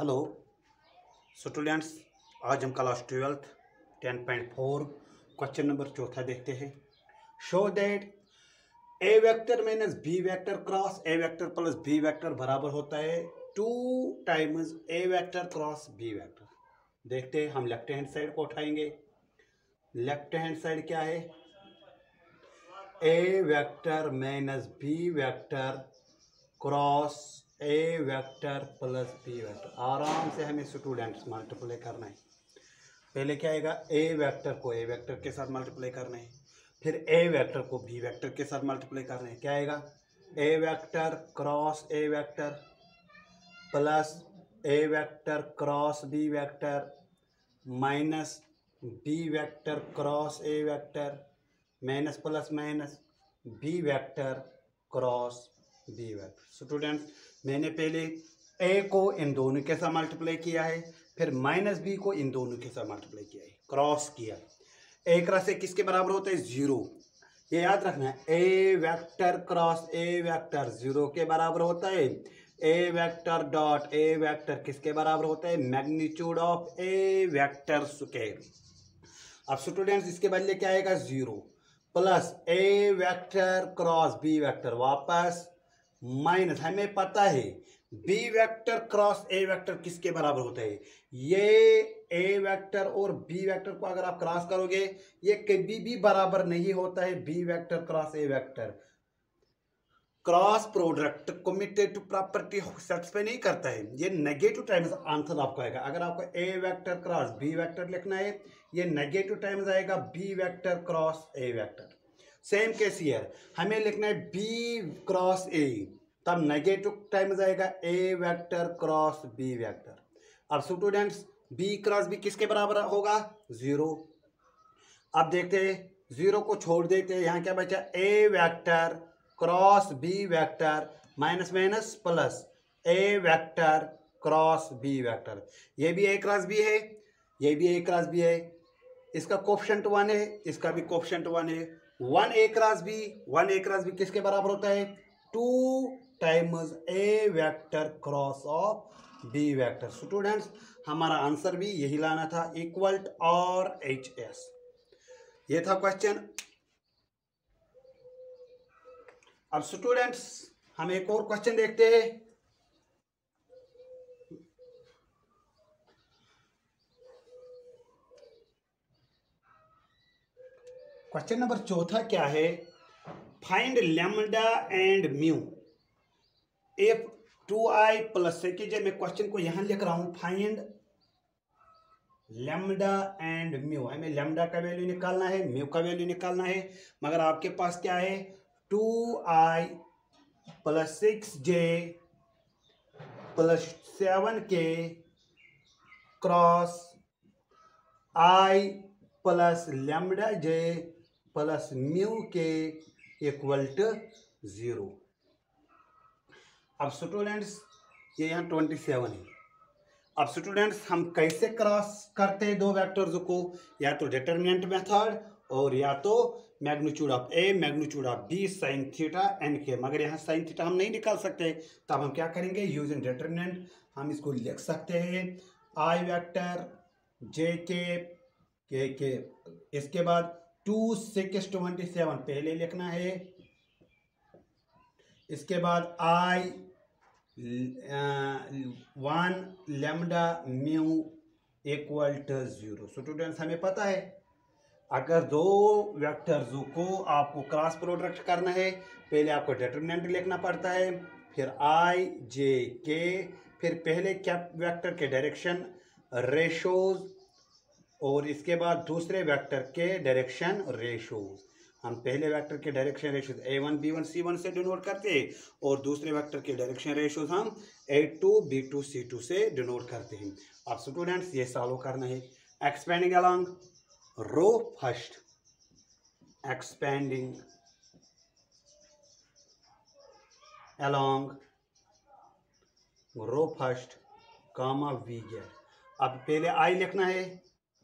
Hello. Students आज हम class twelfth, ten point four, question number चौथा देखते हैं। Show that A vector minus B vector cross A vector plus B vector बराबर होता है two times A vector cross B vector देखते हैं, हम लेफ़्ट हैंड साइड को उठाएँगे। लेफ़्ट हैंड साइड क्या है? A vector minus B vector cross A vector plus B vector आराम से हमें स्टूडेंट्स मल्टीप्लाई करना है। पहले क्या आएगा? ए वेक्टर को ए वेक्टर के साथ मल्टीप्लाई करना है। फिर ए वेक्टर को बी वेक्टर के साथ मल्टीप्लाई करना है। क्या आएगा? A vector cross A vector plus A vector cross B vector minus B vector cross A vector minus plus minus B vector cross B vector students मैंने पहले ए को इन दोनों के साथ मल्टीप्लाई किया है, फिर माइनस बी को इन दोनों के साथ मल्टीप्लाई किया है क्रॉस किया। ए क्रॉस ए किसके बराबर होता है? ज़ीरो ये याद रखना है A vector cross A vector zero के बराबर होता है। A vector dot A vector किसके बराबर होता है? Magnitude of A vector square अब स्टूडेंट्स इसके बदले क्या आएगा? Zero plus A vector cross B vector वापस। माइनस, हमें पता है B vector cross A vector किसके बराबर होता है? ये ए वेक्टर और बी वेक्टर को अगर आप क्रॉस करोगे, ये कभी भी बराबर नहीं होता है B vector cross A vector. Cross product commutative property satisfy नहीं करता है। ये नेगेटिव टाइम्स आंसर आपको आएगा। अगर आपको A vector cross B vector लिखना है, ये नेगेटिव टाइम्स आएगा B vector cross A vector same case here हमें लिखना है बी क्रॉस ए तब नेगेटिव टाइम्स आएगा A vector cross B vector अब स्टूडेंट्स बी क्रॉस बी किसके बराबर होगा? ज़ीरो अब देखते हैं ज़ीरो को छोड़ देते हैं, यहाँ क्या बचा? A vector cross B vector minus minus plus A vector cross B vector ये भी ए क्रॉस बी है, ये भी ए क्रॉस बी है. इसका कोफशंट वन है, इसका भी कोफशंट वन है. One A cross B one A cross B किसके बराबर होता है? Two times A vector cross of B vector. Students, हमारा आंसर भी यही लाना था, इक्वल और एच एस। ये था क्वेश्चन। अब स्टूडेंट्स, हम एक और क्वेश्चन देखते हैं। क्वेश्चन नंबर चौथा क्या है? Find lambda and mu. F two I plus से कीजिए मैं क्वेश्चन को यहाँ लिख रहा हूँ फाइंड लेमडा एंड म्यू हमें लेमडा का वैल्यू निकालना है म्यू का वैल्यू निकालना है। मगर आपके पास क्या है? Two I plus six J plus seven K cross I plus lambda J plus mu K equal to zero अब स्टूडेंट्स ये यहाँ ट्वेंटी सेवन है। अब स्टूडेंट्स हम कैसे क्रॉस करते हैं दो वेक्टर्स को? या तो डिटर्मिनेंट मेथड और या तो magnitude of A magnitude of B sine theta N के मगर यहाँ साइन थीटा हम नहीं निकाल सकते। तब हम क्या करेंगे? यूजिंग डिटर्मिनेंट हम इसको लिख सकते हैं। आई वेक्टर जे के के के इसके बाद टू सिक्स ट्वेंटी सेवन पहले लिखना है। इसके बाद I one lambda mu equal to zero students हमें पता है, अगर दो वेक्टर्स को आपको क्रॉस प्रोडक्ट करना है, पहले आपको डिटर्मिनेंट लिखना पड़ता है, फिर आई जे के फिर पहले क्या वेक्टर के डायरेक्शन रेशोज और इसके बाद दूसरे वेक्टर के डायरेक्शन रेशोज हम पहले वेक्टर के direction ratios A one B one C one से डिनोट करते हैं और दूसरे वेक्टर के डायरेक्शन रेशोज हम A two B two C two से डिनोट करते हैं। अब स्टूडेंट्स ये सॉल्व करना है। Expanding along row first expanding along row first comma we get अब पहले आई लिखना है।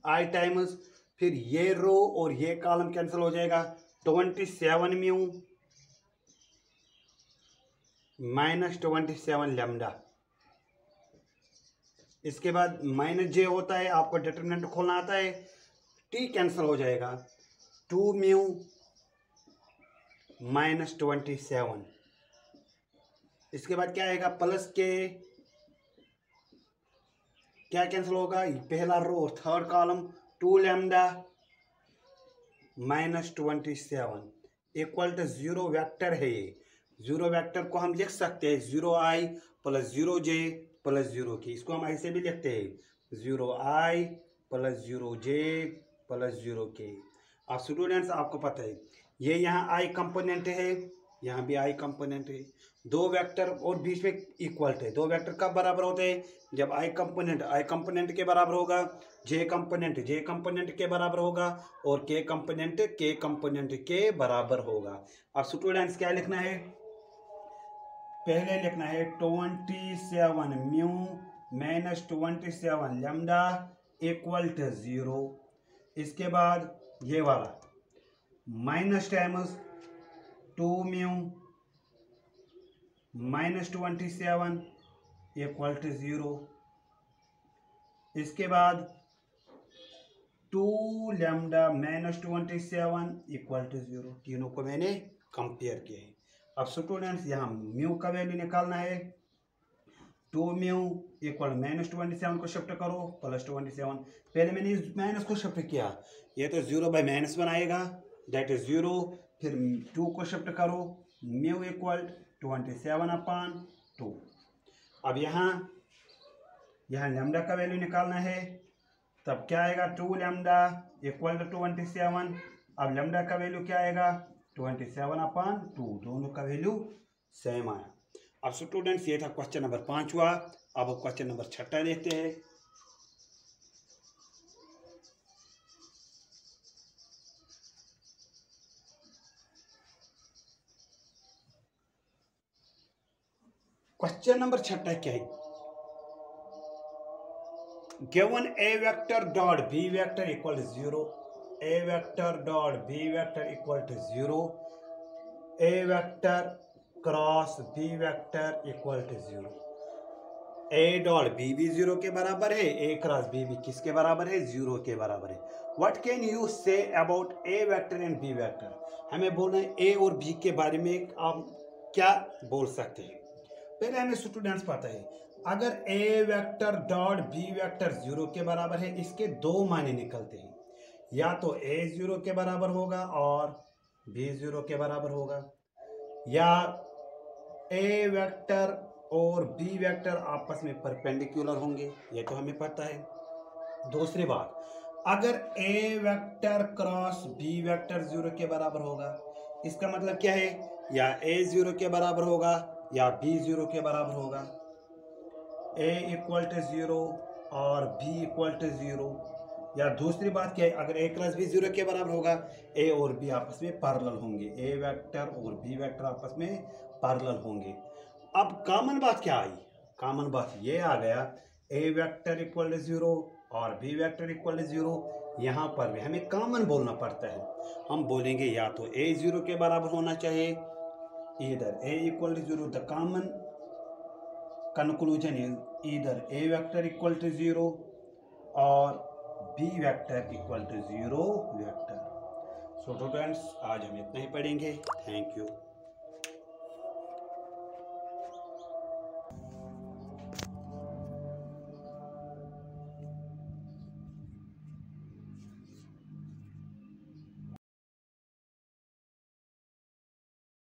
आई टाइम्स फिर ये रो और ये कॉलम कैंसिल हो जाएगा। Twenty seven mu minus twenty seven lambda. इसके बाद माइनस जे होता है, आपको डिटर्मिनेंट खोलना आता है। टी कैंसिल हो जाएगा। Two mu minus twenty seven इसके बाद क्या आएगा? प्लस के। क्या कैंसिल होगा? पहला row third column two lambda minus twenty seven equal to zero vector है ये। ज़ीरो वैक्टर को हम लिख सकते हैं zero I plus zero J plus zero K. इसको हम ऐसे भी लिखते हैं, zero I plus zero J plus zero K. अब स्टूडेंट्स आपको पता है, ये यहाँ आई कंपोनेंट है यहाँ भी आई कंपोनेंट है। दो वेक्टर और बीच में इक्वल थे। दो वेक्टर कब बराबर होते हैं? जब आई कंपोनेंट आई कंपोनेंट के बराबर होगा जे कंपोनेंट जे कंपोनेंट के बराबर होगा और के कंपोनेंट के कंपोनेंट के बराबर होगा। अब स्टूडेंट्स क्या लिखना है? पहले लिखना है twenty seven mu minus twenty seven lambda equal to zero इसके बाद ये वाला minus times two mu minus twenty seven equal to zero. इसके बाद two lambda minus twenty seven equal to zero. तीनों को मैंने कंपेयर किया है। अब स्टूडेंट्स, यहाँ म्यू का वैल्यू निकालना है। Two mu equal minus twenty seven को शिफ्ट करो, प्लस ट्वेंटी सेवन। पहले मैंने माइनस को शिफ्ट किया। ये तो ज़ीरो बाई माइनस बनाएगा। That is zero. फिर टू को शिफ्ट करो mu equal twenty seven upon two. अब यहाँ यहाँ लेमडा का वैल्यू निकालना है, तब क्या आएगा? Two lambda equal to twenty seven. अब लेमडा का वैल्यू क्या आएगा? ट्वेंटी सेवन अपान टू, दोनों का वैल्यू सेम आया। अब स्टूडेंट्स ये था क्वेश्चन नंबर पांचवा अब क्वेश्चन नंबर छठा देखते हैं। क्वेश्चन नंबर छठा क्या है? Given A vector dot B vector equal to zero A vector dot B vector equal to zero A vector cross B vector equal to zero A dot B भी zero के बराबर है ए cross b भी किसके बराबर है? Zero के बराबर है. What can you say about A vector and B vector हमें बोलना है ए और बी के बारे में आप क्या बोल सकते हैं? पहले हमें स्टूडेंट्स पता है। अगर A vector dot B vector zero के बराबर है, इसके दो माने निकलते हैं। या तो ए ज़ीरो के बराबर होगा और बी ज़ीरो के बराबर होगा। या ए वेक्टर और बी वेक्टर आपस में परपेंडिकुलर होंगे, ये तो हमें पता है। दूसरी बात, अगर A vector cross B vector zero के बराबर होगा, इसका मतलब क्या है? या ए ज़ीरो के बराबर होगा या बी ज़ीरो के बराबर होगा। ए इक्वल टू ज़ीरो और बी इक्वल टू ज़ीरो या दूसरी बात क्या है? अगर ए प्लस बी ज़ीरो के बराबर होगा ए और बी आपस में पैरेलल होंगे। ए वेक्टर और बी वेक्टर आपस में पैरेलल होंगे। अब कॉमन बात क्या आई? कॉमन बात ये आ गया A vector equal to zero और B vector equal to zero यहाँ पर भी हमें कॉमन बोलना पड़ता है। हम बोलेंगे या तो ए ज़ीरो के बराबर होना चाहिए इधर A equal to zero the common conclusion is इधर A vector equal to zero और B vector equal to zero vector so students आज हम इतना ही पढ़ेंगे. Thank you